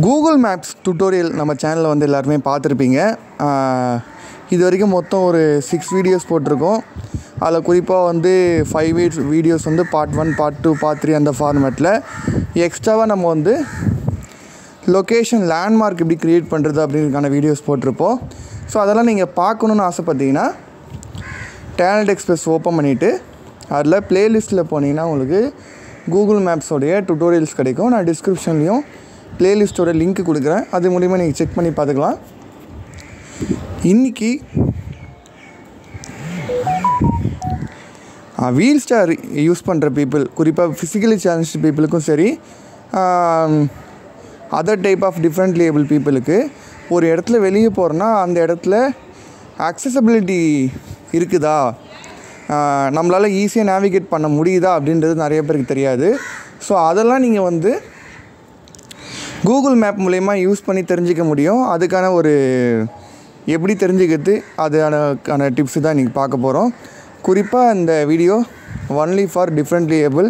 Google maps tutorial நம்ம சேனலில் வந்து எல்லாருமே பார்த்துருப்பீங்க. இது வரைக்கும் மொத்தம் ஒரு சிக்ஸ் வீடியோஸ் போட்டிருக்கோம். அதில் குறிப்பாக வந்து ஃபைவ் வீட்ஸ் வீடியோஸ் வந்து part one part two part three அந்த ஃபார்மேட்டில் எக்ஸ்ட்ராவாக நம்ம வந்து லொக்கேஷன் லேண்ட்மார்க் எப்படி க்ரியேட் பண்ணுறது அப்படிங்கிறதுக்கான வீடியோஸ் போட்டிருப்போம். ஸோ அதெல்லாம் நீங்கள் பார்க்கணுன்னு ஆசைப்பட்டீங்கன்னா டேலண்ட் எக்ஸ்பிரஸ் ஓப்பன் பண்ணிவிட்டு அதில் ப்ளேலிஸ்ட்டில் போனீங்கன்னா உங்களுக்கு கூகுள் மேப்ஸோடைய டுட்டோரியல்ஸ் கிடைக்கும். நான் டிஸ்கிரிப்ஷன்லேயும் ப்ளேலிஸ்ட்டோட லிங்க் கொடுக்குறேன். அது மூலிமா நீங்கள் செக் பண்ணி பார்த்துக்கலாம். இன்றைக்கி வீல் ஸ்டார் யூஸ் பண்ணுற பீப்புள் குறிப்பாக ஃபிசிக்கலி சேலஞ்ச் பீப்புளுக்கும் சரி other type of different label பீப்புளுக்கு ஒரு இடத்துல வெளியே போகிறோன்னா அந்த இடத்துல அக்சசபிலிட்டி இருக்குதா? நம்மளால் ஈஸியாக நேவிகேட் பண்ண முடியுதா? அப்படின்றது நிறைய பேருக்கு தெரியாது. ஸோ அதெல்லாம் நீங்கள் வந்து கூகுள் மேப் மூலயமா யூஸ் பண்ணி தெரிஞ்சிக்க முடியும். அதுக்கான ஒரு எப்படி தெரிஞ்சுக்கிறது அதுக்கான டிப்ஸு தான் இன்றைக்கி பார்க்க போகிறோம் குறிப்பாக இந்த video only for differently able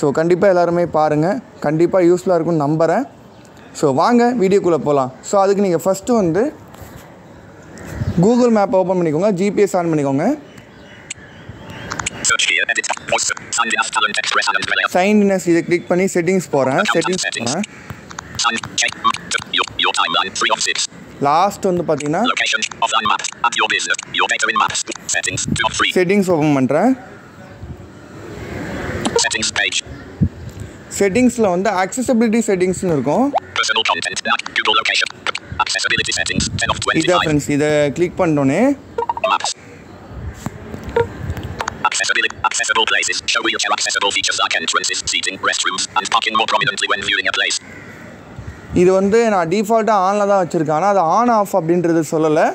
so கண்டிப்பாக எல்லாருமே பாருங்கள் கண்டிப்பாக யூஸ்ஃபுல்லாக இருக்கும்னு நம்புகிறேன் ஸோ வாங்க வீடியோக்குள்ளே போகலாம் ஸோ அதுக்கு நீங்கள் ஃபஸ்ட்டு வந்து கூகுள் மேப் ஓப்பன் பண்ணிக்கோங்க. ஜிபிஎஸ் ஆன் பண்ணிக்கோங்க. சைன் here, இதை கிளிக் பண்ணி செட்டிங்ஸ் போகிறேன் செட்டிங்ஸ் போகிறேன் லாஸ்ட் வந்து பார்த்தீங்கன்னா Location, offline maps, at your business, your data in maps. Settings, 2 of 3. Settings open பண்ணுறேன் செட்டிங்ஸில் வந்து அக்சசபிலிட்டி செட்டிங்ஸ்னு இருக்கும் personal content, that, Google location. Accessibility settings, 10 of இதை 25. ஃப்ரெண்ட்ஸ் இதை click Maps. Accessibility, accessible places, show wheelchair accessible features like entrances, seating, restrooms, and parking more prominently when viewing a place. இது வந்து நான் டிஃபால்ட்டாக ஆனில் தான் வச்சுருக்கேன். ஆனால் அது ஆன் ஆஃப் அப்படின்றது சொல்லலை.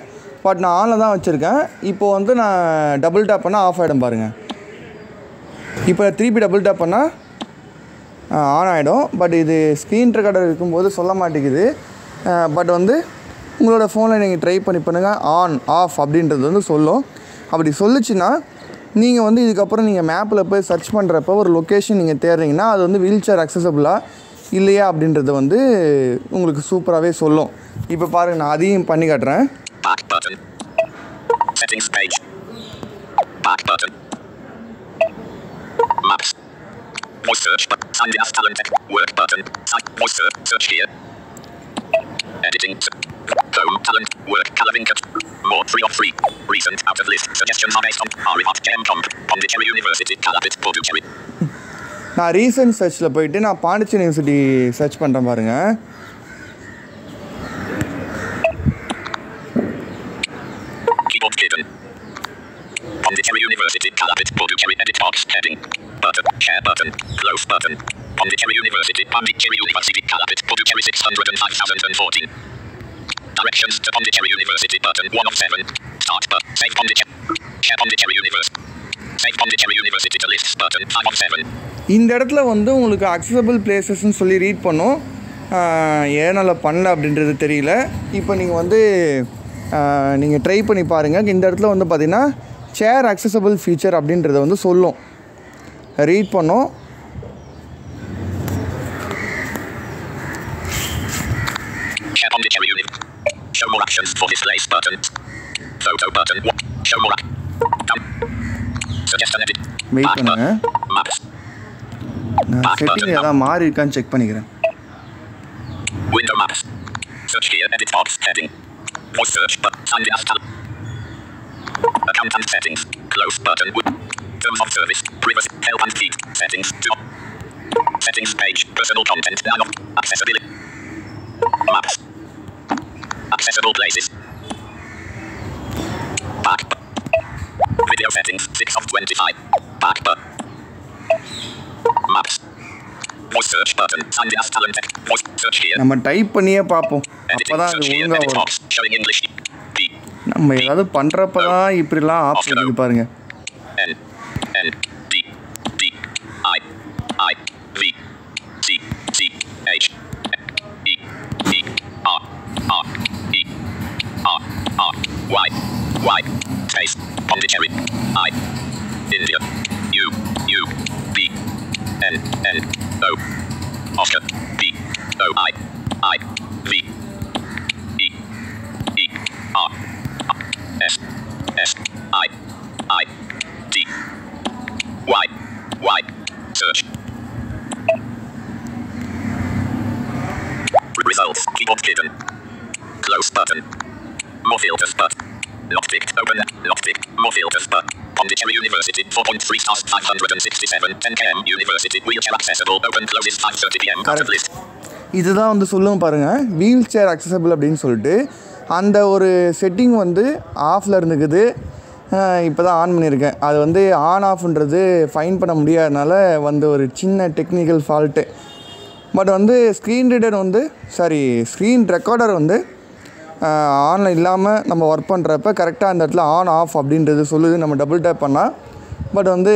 பட் நான் ஆனில் தான் வச்சுருக்கேன். இப்போ வந்து நான் டபுள் டேப் பண்ணால் ஆஃப் ஆகிடும் பாருங்கள் இப்போ திருப்பி டபுள் டேப் பண்ணால் ஆன் ஆகிடும் பட் இது ஸ்க்ரீன் ரெக்கார்டர் இருக்கும்போது சொல்ல மாட்டேங்குது. பட் வந்து உங்களோட ஃபோனில் நீங்கள் ட்ரை பண்ணி பண்ணுங்கள் ஆன் ஆஃப் அப்படின்றது வந்து சொல்லும். அப்படி சொல்லுச்சுன்னா நீங்கள் வந்து இதுக்கப்புறம் நீங்கள் மேப்பில் போய் சர்ச் பண்ணுறப்ப ஒரு லொக்கேஷன் நீங்கள் தேடுறீங்கன்னா அது வந்து வீல் சேர் அக்சசபிளாக இல்லையா அப்படின்றத வந்து உங்களுக்கு சூப்பராகவே சொல்லும் இப்போ பாருங்கள் நான் அதையும் பண்ணி காட்டுறேன் Back talent. Work button. Type Editing. Home. Talent. Work. Calavinka. More. 3 of 3. Recent. Out of list. Suggestions are based on Arivat. Comp. Pondicherry University. Calapit. Puducherry. நான் ரீசன்ட் சர்ச்சில் போயிட்டு நான் பாண்டிச்சேரி யூனிவர்சிட்டி சர்ச் பண்ணுறேன் பாருங்கள் University. Calapit. Puducherry. Edit box. Heading. Button. Share button. Close button. Pondicherry University. Pondicherry University. Calapit. Puducherry 605014. Directions to Pondicherry University. Button 1 of 7. Start button. Save Pondicherry. Share Pondicherry University. இந்த இடத்துல வந்து உங்களுக்கு accessible பிளேசஸ்ன்னு சொல்லி read பண்ணும் ஏனால பண்ணல அப்படின்றது தெரியல இப்போ நீங்கள் வந்து நீங்கள் ட்ரை பண்ணி பாருங்கள் இந்த இடத்துல வந்து பார்த்தீங்கன்னா சேர் அக்சசபிள் ஃபீச்சர் அப்படின்றத வந்து சொல்லும் ரீட் பண்ணும். Show more actions for displays. Button. Photo button. Show more. ac- Down. Suggest an edit. Wait Back பண்ணுங்க. button. Maps. நான் செட்டிங் எதாவது மாறி இருக்கான்னு செக் பண்ணிக்கிறேன் Window maps. Search here. Edit box. Heading. Voice search. But signed in as talent. Account and settings. Close button. Wi- Terms of service. Privacy. Help and feed. Settings. Two. Settings page. Personal content. None of. Accessibility. Maps. Accessible places. Video settings. 6 of 25. Back. bu- Maps. Voice search button. Signed in as talent. Voice search here. நம்ம type பண்ணியே பார்ப்போம் அப்போ Editing தான் அது Edit வரும். Showing English. நம்ம ஏதாவது பண்ணுறப்ப தான் இப்படிலாம் ஆப்ஷன் இருக்குது பாருங்கள் N. N. D. D. I. I. V. C. C. H. E. E. R. R. E. R. R. Y. Y. Space. Pondicherry. I. India. U. U. B. N. N. O. Oscar. B. O. I. I. V. E. E. R. S. S. I. I. D. Y. Y. Search. Results. Keyboard given. Close button. More filters button. Not picked open not picked more filters but Pondicherry University 4.3 stars 567 10 km University wheelchair accessible. Open closes 5:30 p.m. out of list. இதுதான் வந்து சொல்லுங்க பாருங்கள் wheel chair accessible அப்படின்னு சொல்லிட்டு அந்த ஒரு setting வந்து ஆஃபில் இருந்துக்குது. இப்போ தான் ஆன் பண்ணியிருக்கேன் அது வந்து ஆன் ஆஃப்ன்றது ஃபைன் பண்ண முடியாதனால வந்து ஒரு சின்ன டெக்னிக்கல் ஃபால்ட்டு பட் வந்து ஸ்க்ரீன் ரீடர் வந்து சாரி ஸ்க்ரீன் ரெக்கார்டர் வந்து ஆன் இல்லாமல் நம்ம ஒர்க் பண்ணுறப்ப கரெக்டாக அந்த இடத்துல ஆன் ஆஃப் அப்படின்றது சொல்லுது நம்ம டபுள் டேப் பண்ணால் பட் வந்து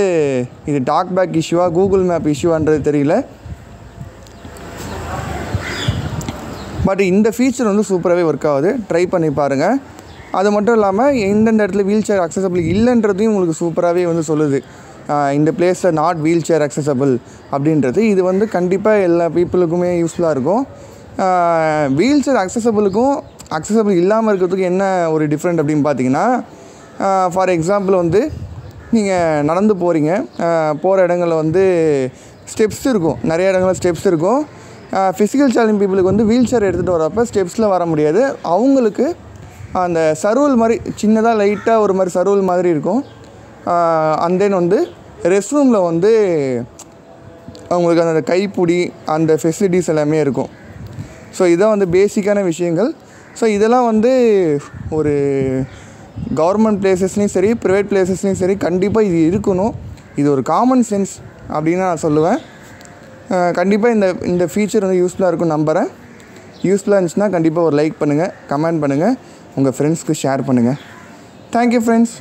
இது டாக் பேக் இஷ்யூவா கூகுள் மேப் இஷ்யூவான்றது தெரியல. பட் இந்த ஃபீச்சர் வந்து சூப்பராகவே ஒர்க் ஆகுது. ட்ரை பண்ணி பாருங்கள் அது மட்டும் இல்லாமல் எந்தெந்த இடத்துல வீல் சேர் அக்சசபிள் இல்லைன்றதையும் உங்களுக்கு சூப்பராகவே வந்து சொல்லுது. இந்த பிளேஸில் நாட் வீல் சேர் அக்சசபிள் அப்படின்றது. இது வந்து கண்டிப்பாக எல்லா பீப்புளுக்குமே யூஸ்ஃபுல்லாக இருக்கும். வீல் சேர் அக்சசபிளுக்கும் அக்சசபிள் இல்லாமல் இருக்கிறதுக்கு என்ன ஒரு டிஃப்ரெண்ட் அப்படின்னு பார்த்தீங்கன்னா ஃபார் எக்ஸாம்பிள் வந்து நீங்கள் நடந்து போகிறீங்க போகிற இடங்களில் வந்து ஸ்டெப்ஸ் இருக்கும். நிறைய இடங்களில் ஸ்டெப்ஸ் இருக்கும். ஃபிசிக்கல் சேலஞ்ச் பீப்புளுக்கு வந்து வீல் சேர் எடுத்துகிட்டு வரப்போ ஸ்டெப்ஸில் வர முடியாது. அவங்களுக்கு அந்த சர்வல் மாதிரி சின்னதாக லைட்டாக ஒரு மாதிரி சர்வல் மாதிரி இருக்கும். அண்ட் தென் வந்து ரெஸ்ட் ரூமில் வந்து அவங்களுக்கு அந்த கைப்பிடி அந்த ஃபெசிலிட்டிஸ் எல்லாமே இருக்கும். ஸோ இதான் வந்து பேசிக்கான விஷயங்கள். ஸோ இதெல்லாம் வந்து ஒரு கவர்மெண்ட் பிளேசஸ்லேயும் சரி ப்ரைவேட் பிளேசஸ்லேயும் சரி கண்டிப்பாக இது இருக்கணும். இது ஒரு காமன் சென்ஸ் அப்படின்னு நான் சொல்லுவேன். கண்டிப்பாக இந்த இந்த ஃபீச்சர் வந்து யூஸ்ஃபுல்லாக இருக்கும் நம்புகிறேன் யூஸ்ஃபுல்லாக இருந்துச்சுன்னா கண்டிப்பாக ஒரு லைக் பண்ணுங்கள் கமெண்ட் பண்ணுங்கள் உங்கள் ஃப்ரெண்ட்ஸ்க்கு ஷேர் பண்ணுங்கள் தேங்க்யூ ஃப்ரெண்ட்ஸ்